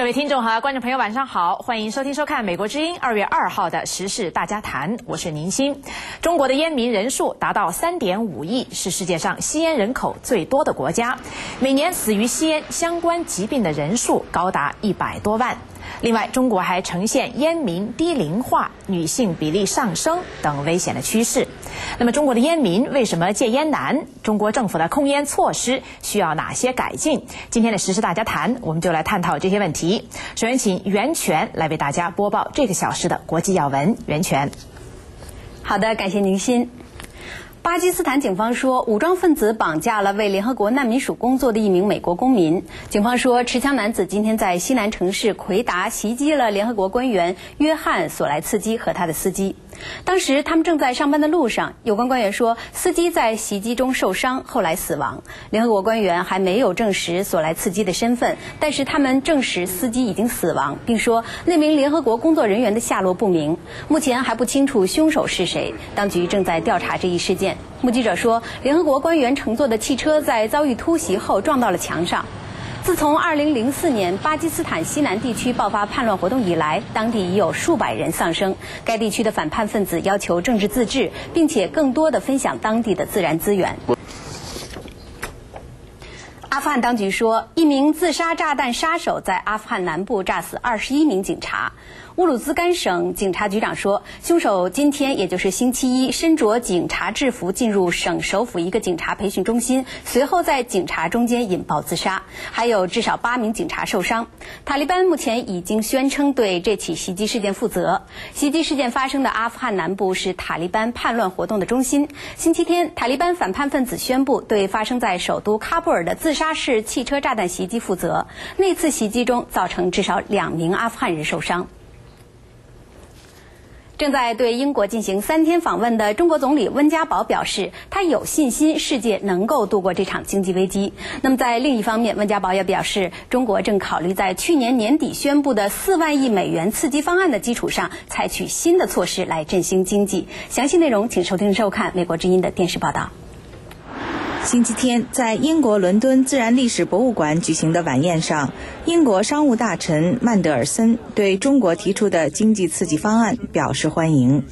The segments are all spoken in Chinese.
各位听众和观众朋友，晚上好，欢迎收听收看《美国之音》二月二号的时事大家谈，我是宁鑫。中国的烟民人数达到三点五亿，是世界上吸烟人口最多的国家，每年死于吸烟相关疾病的人数高达一百多万。另外，中国还呈现烟民低龄化、女性比例上升等危险的趋势。那么，中国的烟民为什么戒烟难？中国政府的控烟措施需要哪些改进？今天的时事大家谈，我们就来探讨这些问题。首先，请袁泉来为大家播报这个小时的国际要闻。袁泉，好的，感谢宁鑫。巴基斯坦警方说，武装分子绑架了为联合国难民署工作的一名美国公民。警方说，持枪男子今天在西南城市奎达袭击了联合国官员约翰·索莱茨基和他的司机。当时他们正在上班的路上，有关官员说，司机在袭击中受伤，后来死亡。联合国官员还没有证实索莱茨基的身份，但是他们证实司机已经死亡，并说那名联合国工作人员的下落不明。目前还不清楚凶手是谁，当局正在调查这一事件。目击者说，联合国官员乘坐的汽车在遭遇突袭后撞到了墙上。自从2004年巴基斯坦西南地区爆发叛乱活动以来，当地已有数百人丧生。该地区的反叛分子要求政治自治，并且更多的分享当地的自然资源。阿富汗当局说，一名自杀炸弹杀手在阿富汗南部炸死21名警察。乌鲁兹干省警察局长说，凶手今天，也就是星期一，身着警察制服进入省首府一个警察培训中心，随后在警察中间引爆自杀，还有至少八名警察受伤。塔利班目前已经宣称对这起袭击事件负责。袭击事件发生的阿富汗南部是塔利班叛乱活动的中心。星期天，塔利班反叛分子宣布对发生在首都喀布尔的自杀式汽车炸弹袭击负责。那次袭击中造成至少两名阿富汗人受伤。正在对英国进行三天访问的中国总理温家宝表示，他有信心世界能够度过这场经济危机。那么，在另一方面，温家宝也表示，中国正考虑在去年年底宣布的四万亿美元刺激方案的基础上，采取新的措施来振兴经济。详细内容，请收听收看美国之音的电视报道。星期天，在英国伦敦自然历史博物馆举行的晚宴上，英国商务大臣曼德尔森对中国提出的经济刺激方案表示欢迎。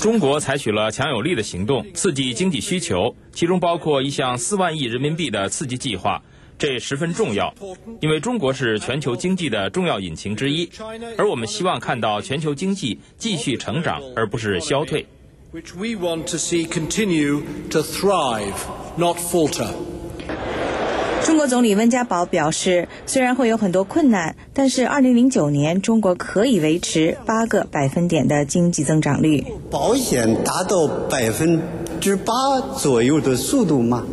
中国采取了强有力的行动，刺激经济需求，其中包括一项四万亿人民币的刺激计划，这十分重要，因为中国是全球经济的重要引擎之一，而我们希望看到全球经济继续成长，而不是消退。Which we want to see continue to thrive, not falter. 中国总理温家宝表示，虽然会有很多困难，但是2009年中国可以维持八个百分点的经济增长率。保险达到百分之八左右的速度吗？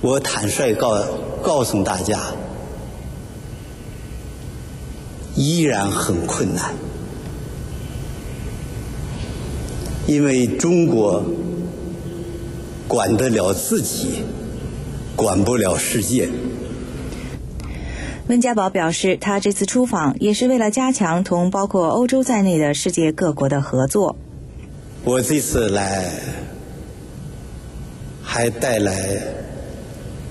我坦率告告诉大家，依然很困难。因为中国管得了自己，管不了世界。温家宝表示，他这次出访也是为了加强同包括欧洲在内的世界各国的合作。我这次来，还带来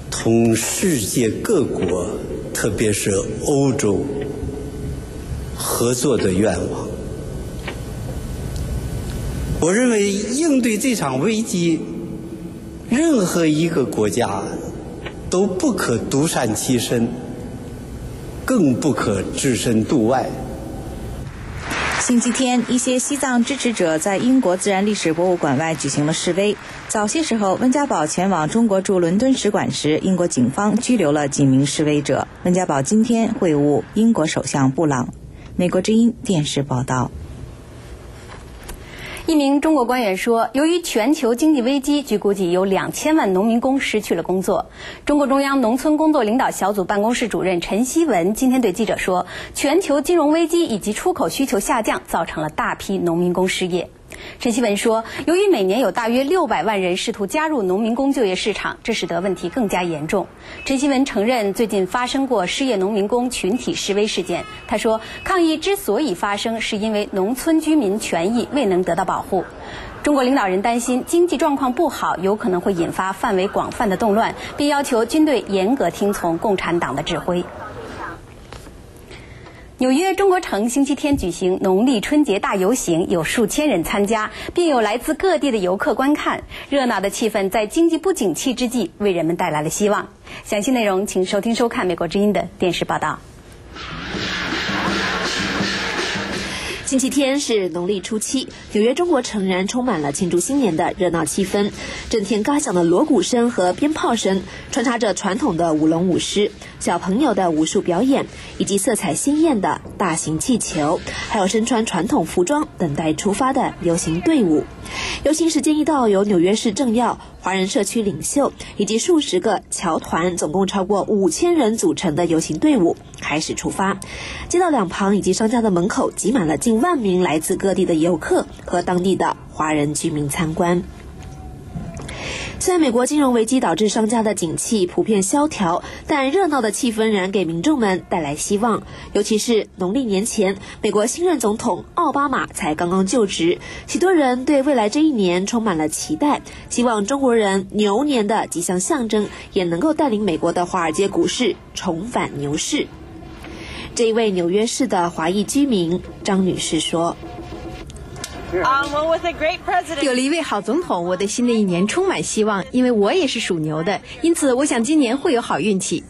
同世界各国，特别是欧洲合作的愿望。我认为应对这场危机，任何一个国家都不可独善其身，更不可置身度外。星期天，一些西藏支持者在英国自然历史博物馆外举行了示威。早些时候，温家宝前往中国驻伦敦使馆时，英国警方拘留了几名示威者。温家宝今天会晤英国首相布朗。美国之音电视报道。一名中国官员说：“由于全球经济危机，据估计有两千万农民工失去了工作。”中国中央农村工作领导小组办公室主任陈锡文今天对记者说：“全球金融危机以及出口需求下降，造成了大批农民工失业。”陈希文说：“由于每年有大约六百万人试图加入农民工就业市场，这使得问题更加严重。”陈希文承认，最近发生过失业农民工群体示威事件。他说：“抗议之所以发生，是因为农村居民权益未能得到保护。”中国领导人担心经济状况不好，有可能会引发范围广泛的动乱，并要求军队严格听从共产党的指挥。纽约中国城星期天举行农历春节大游行，有数千人参加，并有来自各地的游客观看。热闹的气氛在经济不景气之际，为人们带来了希望。详细内容，请收听收看美国之音的电视报道。星期天是农历初七，纽约中国城然充满了庆祝新年的热闹气氛。震天嘎响的锣鼓声和鞭炮声，穿插着传统的舞龙舞狮、小朋友的武术表演，以及色彩鲜艳的大型气球，还有身穿传统服装等待出发的游行队伍。游行时间一到，由纽约市政要、华人社区领袖以及数十个侨团，总共超过五千人组成的游行队伍开始出发。街道两旁以及商家的门口挤满了近万名来自各地的游客和当地的华人居民参观。虽然美国金融危机导致商家的景气普遍萧条，但热闹的气氛仍然给民众们带来希望。尤其是农历年前，美国新任总统奥巴马才刚刚就职，许多人对未来这一年充满了期待，希望中国人牛年的吉祥象征也能够带领美国的华尔街股市重返牛市。这一位纽约市的华裔居民张女士说。有了一位好总统，我对新的一年充满希望，因为我也是属牛的，因此我想今年会有好运气。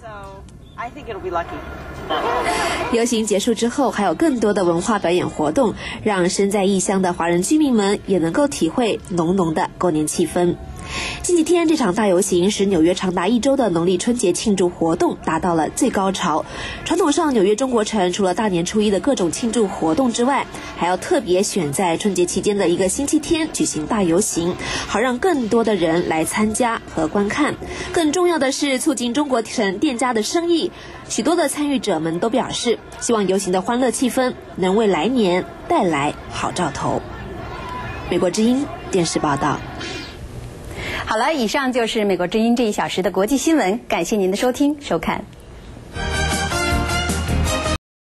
游行结束之后，还有更多的文化表演活动，让身在异乡的华人居民们也能够体会浓浓的过年气氛。星期天这场大游行使纽约长达一周的农历春节庆祝活动达到了最高潮。传统上，纽约中国城除了大年初一的各种庆祝活动之外，还要特别选在春节期间的一个星期天举行大游行，好让更多的人来参加和观看。更重要的是，促进中国城店家的生意。许多的参与者们都表示，希望游行的欢乐气氛能为来年带来好兆头。美国之音电视报道。好了，以上就是美国之音这一小时的国际新闻，感谢您的收听收看。